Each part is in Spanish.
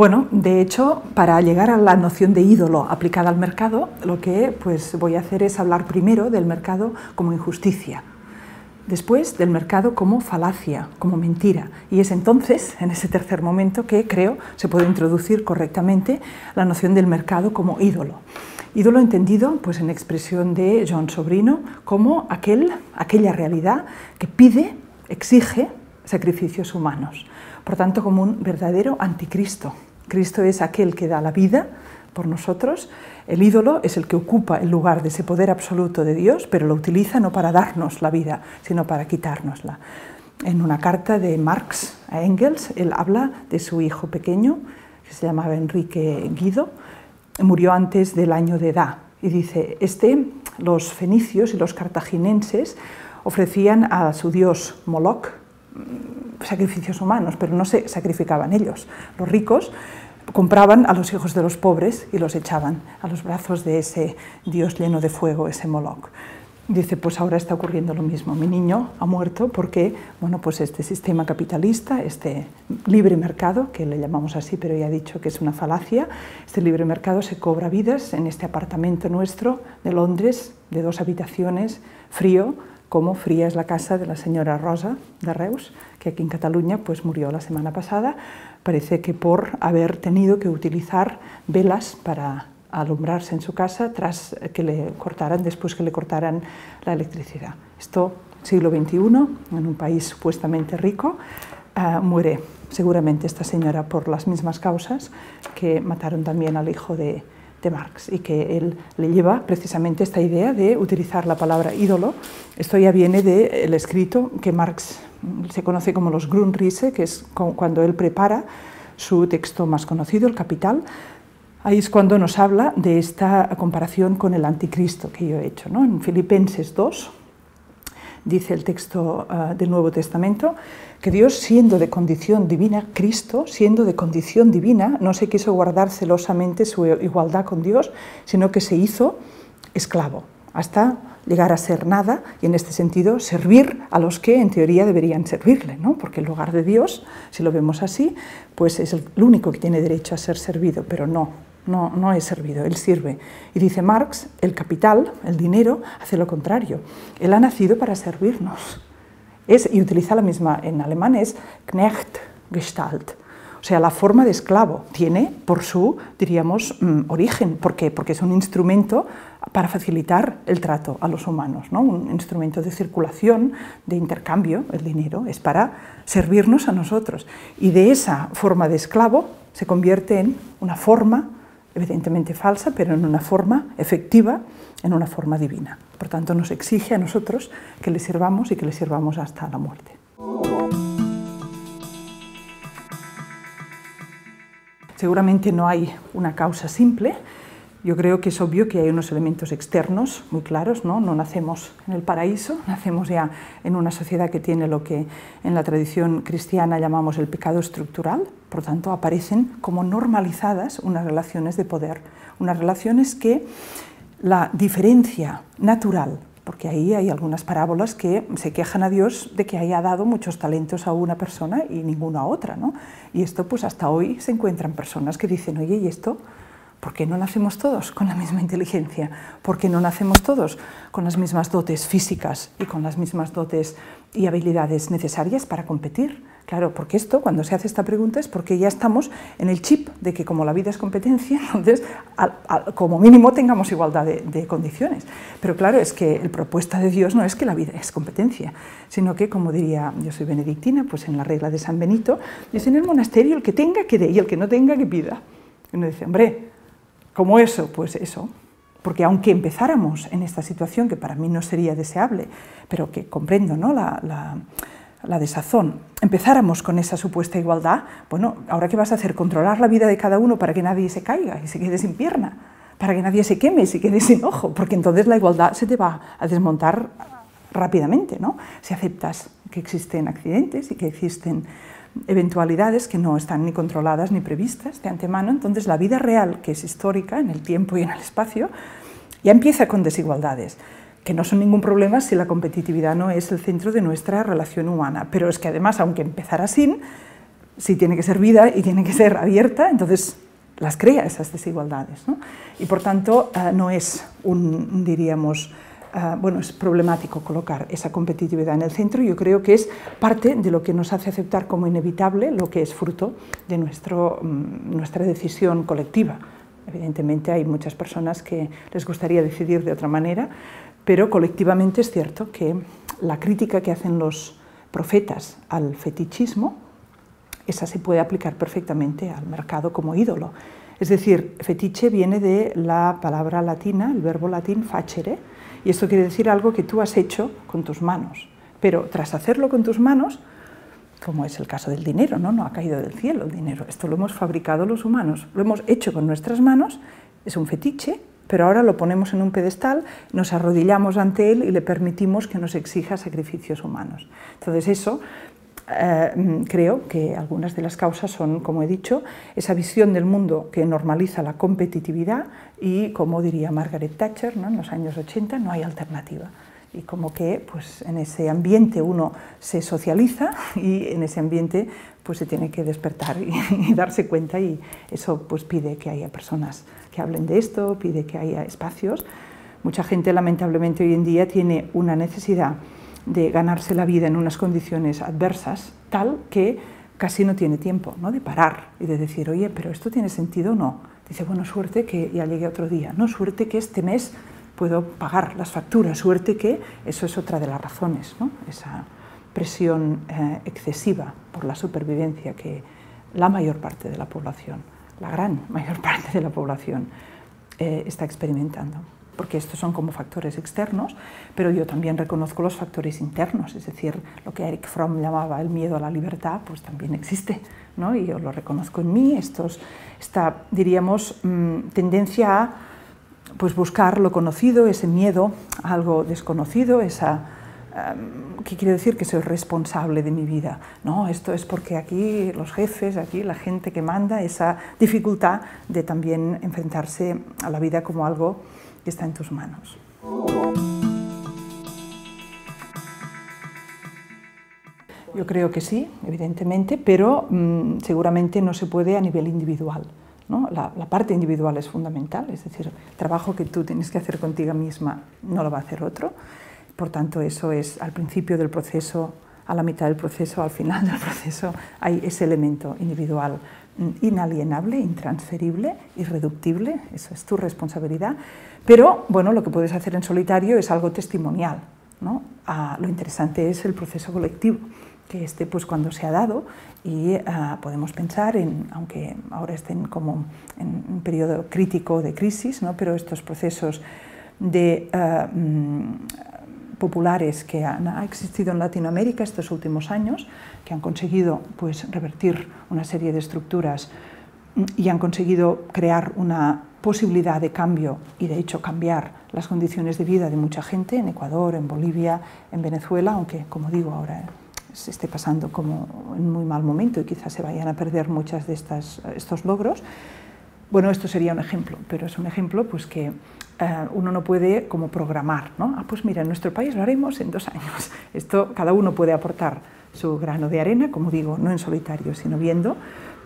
Bueno, de hecho, para llegar a la noción de ídolo aplicada al mercado, lo que pues, voy a hacer es hablar primero del mercado como injusticia, después del mercado como falacia, como mentira. Y es entonces, en ese tercer momento, que creo se puede introducir correctamente la noción del mercado como ídolo. Ídolo entendido pues, en expresión de John Sobrino como aquel, aquella realidad que pide, exige sacrificios humanos por tanto como un verdadero anticristo. Cristo es aquel que da la vida por nosotros, el ídolo es el que ocupa el lugar de ese poder absoluto de Dios, pero lo utiliza no para darnos la vida, sino para quitárnosla. En una carta de Marx a Engels, él habla de su hijo pequeño, que se llamaba Enrique Guido, murió antes del año de edad, y dice, este, los fenicios y los cartaginenses ofrecían a su dios Moloch, sacrificios humanos, pero no se sacrificaban ellos. Los ricos compraban a los hijos de los pobres y los echaban a los brazos de ese dios lleno de fuego, ese Moloch. Dice, pues ahora está ocurriendo lo mismo. Mi niño ha muerto porque, bueno, pues este sistema capitalista, este libre mercado, que le llamamos así, pero ya he dicho que es una falacia, este libre mercado se cobra vidas en este apartamento nuestro de Londres, de dos habitaciones, frío, como fría es la casa de la señora Rosa de Reus, que aquí en Cataluña pues, murió la semana pasada, parece que por haber tenido que utilizar velas para alumbrarse en su casa tras que le cortaran, después que le cortaran la electricidad. Esto, siglo XXI, en un país supuestamente rico, uh, muere seguramente esta señora por las mismas causas que mataron también al hijo de, de Marx y que él le lleva precisamente esta idea de utilizar la palabra ídolo. Esto ya viene del escrito que Marx se conoce como los Grundrisse, que es cuando él prepara su texto más conocido, el Capital. Ahí es cuando nos habla de esta comparación con el anticristo que yo he hecho. ¿no? En Filipenses 2, dice el texto uh, del Nuevo Testamento, que Dios, siendo de condición divina, Cristo, siendo de condición divina, no se quiso guardar celosamente su igualdad con Dios, sino que se hizo esclavo, hasta llegar a ser nada y en este sentido servir a los que en teoría deberían servirle, ¿no? porque el lugar de Dios, si lo vemos así, pues es el único que tiene derecho a ser servido, pero no, no, no es servido, él sirve. Y dice Marx, el capital, el dinero, hace lo contrario. Él ha nacido para servirnos. Es, y utiliza la misma, en alemán es Knecht Gestalt. O sea, la forma de esclavo tiene por su, diríamos, mm, origen. ¿Por qué? Porque es un instrumento para facilitar el trato a los humanos, ¿no? un instrumento de circulación, de intercambio, el dinero, es para servirnos a nosotros. Y de esa forma de esclavo se convierte en una forma evidentemente falsa, pero en una forma efectiva, en una forma divina. Por tanto, nos exige a nosotros que le sirvamos y que le sirvamos hasta la muerte. Seguramente no hay una causa simple, yo creo que es obvio que hay unos elementos externos muy claros, ¿no? No nacemos en el paraíso, nacemos ya en una sociedad que tiene lo que en la tradición cristiana llamamos el pecado estructural, por tanto aparecen como normalizadas unas relaciones de poder, unas relaciones que la diferencia natural, porque ahí hay algunas parábolas que se quejan a Dios de que haya dado muchos talentos a una persona y ninguno a otra, ¿no? Y esto pues hasta hoy se encuentran personas que dicen, oye, ¿y esto? ¿Por qué no nacemos todos con la misma inteligencia? ¿Por qué no nacemos todos con las mismas dotes físicas y con las mismas dotes y habilidades necesarias para competir? Claro, porque esto, cuando se hace esta pregunta, es porque ya estamos en el chip de que como la vida es competencia, entonces como mínimo tengamos igualdad de, condiciones. Pero claro, es que la propuesta de Dios no es que la vida es competencia, sino que, como diría, yo soy benedictina, pues en la regla de San Benito, dice en el monasterio el que tenga que dé y el que no tenga que pida. Uno dice, hombre, ¿Cómo eso? Pues eso. Porque aunque empezáramos en esta situación, que para mí no sería deseable, pero que comprendo ¿no? la desazón, empezáramos con esa supuesta igualdad, bueno, ¿ahora qué vas a hacer? ¿Controlar la vida de cada uno para que nadie se caiga y se quede sin pierna? Para que nadie se queme y se quede sin ojo, porque entonces la igualdad se te va a desmontar rápidamente, ¿no? Si aceptas que existen accidentes y que existen eventualidades que no están ni controladas ni previstas de antemano, entonces la vida real, que es histórica en el tiempo y en el espacio, ya empieza con desigualdades, que no son ningún problema si la competitividad no es el centro de nuestra relación humana, pero es que además, aunque empezara así, si tiene que ser vida y tiene que ser abierta, entonces las crea esas desigualdades. Y por tanto, eh, no es un, diríamos, eh, bueno, es problemático colocar esa competitividad en el centro. Yo creo que es parte de lo que nos hace aceptar como inevitable lo que es fruto de mm, nuestra decisión colectiva. Evidentemente hay muchas personas que les gustaría decidir de otra manera, pero colectivamente es cierto que la crítica que hacen los profetas al fetichismo, esa se puede aplicar perfectamente al mercado como ídolo. Es decir, fetiche viene de la palabra latina, el verbo latín facere, y esto quiere decir algo que tú has hecho con tus manos. Pero tras hacerlo con tus manos, como es el caso del dinero, ¿no? no ha caído del cielo el dinero, esto lo hemos fabricado los humanos, lo hemos hecho con nuestras manos, es un fetiche, pero ahora lo ponemos en un pedestal, nos arrodillamos ante él y le permitimos que nos exija sacrificios humanos. Entonces eso eh, creo que algunas de las causas son, como he dicho, esa visión del mundo que normaliza la competitividad y, como diría Margaret Thatcher ¿no? en los años 80, no hay alternativa y como que pues, en ese ambiente uno se socializa y en ese ambiente pues, se tiene que despertar y, darse cuenta y eso pues, pide que haya personas que hablen de esto, pide que haya espacios. Mucha gente lamentablemente hoy en día tiene una necesidad de ganarse la vida en unas condiciones adversas tal que casi no tiene tiempo ¿no? de parar y de decir, oye, pero esto tiene sentido o no. Dice, bueno, suerte que ya llegue otro día, no, suerte que este mes puedo pagar las facturas, suerte que eso es otra de las razones, ¿no? esa presión eh, excesiva por la supervivencia que la mayor parte de la población, la gran mayor parte de la población eh, está experimentando. Porque estos son como factores externos, pero yo también reconozco los factores internos, es decir, lo que Eric Fromm llamaba el miedo a la libertad, pues también existe, ¿no? y yo lo reconozco en mí, estos, esta, diríamos, mm, tendencia a pues buscar lo conocido, ese miedo a algo desconocido, esa, ¿qué quiere decir? Que soy responsable de mi vida. No, esto es porque aquí los jefes, aquí la gente que manda, esa dificultad de también enfrentarse a la vida como algo que está en tus manos. Yo creo que sí, evidentemente, pero mm, seguramente no se puede a nivel individual. La, parte individual es fundamental, es decir, el trabajo que tú tienes que hacer contigo misma no lo va a hacer otro. Por tanto, eso es al principio del proceso, a la mitad del proceso, al final del proceso, hay ese elemento individual inalienable, intransferible, irreductible, eso es tu responsabilidad. Pero, bueno, lo que puedes hacer en solitario es algo testimonial. ¿no? Ah, lo interesante es el proceso colectivo que este pues cuando se ha dado y ah, podemos pensar en, aunque ahora estén como en un periodo crítico de crisis, ¿no? pero estos procesos de ah, mm, populares que han ha existido en Latinoamérica estos últimos años, que han conseguido pues revertir una serie de estructuras y han conseguido crear una posibilidad de cambio y de hecho cambiar las condiciones de vida de mucha gente en Ecuador, en Bolivia, en Venezuela, aunque como digo ahora se esté pasando como en muy mal momento y quizás se vayan a perder muchos de estas, estos logros. Bueno, esto sería un ejemplo, pero es un ejemplo pues, que eh, uno no puede como programar. ¿no? Ah, pues mira, en nuestro país lo haremos en dos años. Esto cada uno puede aportar su grano de arena, como digo, no en solitario, sino viendo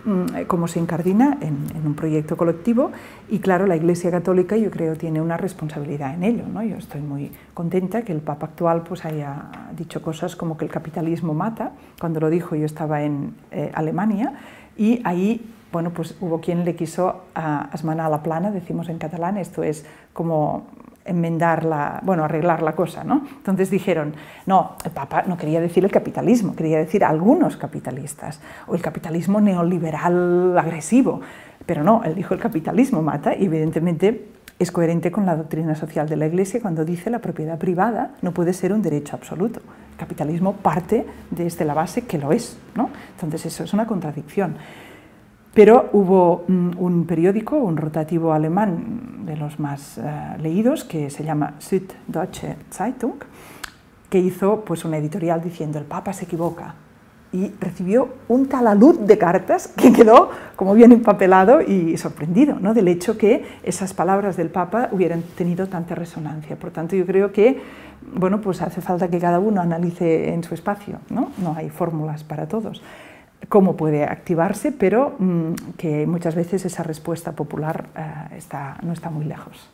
Mm, cómo se incardina en, un proyecto colectivo y claro, la Iglesia Católica yo creo tiene una responsabilidad en ello. ¿no? Yo estoy muy contenta que el Papa actual pues haya dicho cosas como que el capitalismo mata. Cuando lo dijo yo estaba en eh, Alemania y ahí bueno, pues hubo quien le quiso asmanar la plana, decimos en catalán, esto es como enmendar la, bueno, arreglar la cosa, ¿no? Entonces dijeron, no, el Papa no quería decir el capitalismo, quería decir algunos capitalistas, o el capitalismo neoliberal agresivo, pero no, él dijo el capitalismo mata y evidentemente es coherente con la doctrina social de la Iglesia cuando dice la propiedad privada no puede ser un derecho absoluto. El capitalismo parte desde la base que lo es, ¿no? Entonces eso es una contradicción. Pero hubo un periódico, un rotativo alemán de los más eh, leídos, que se llama Süddeutsche Zeitung, que hizo pues, una editorial diciendo el Papa se equivoca. Y recibió un talalud de cartas que quedó como bien empapelado y sorprendido ¿no? del hecho que esas palabras del Papa hubieran tenido tanta resonancia. Por tanto, yo creo que bueno, pues hace falta que cada uno analice en su espacio, no, no hay fórmulas para todos. Cómo puede activarse, pero mm, que muchas veces esa respuesta popular eh, está, no está muy lejos.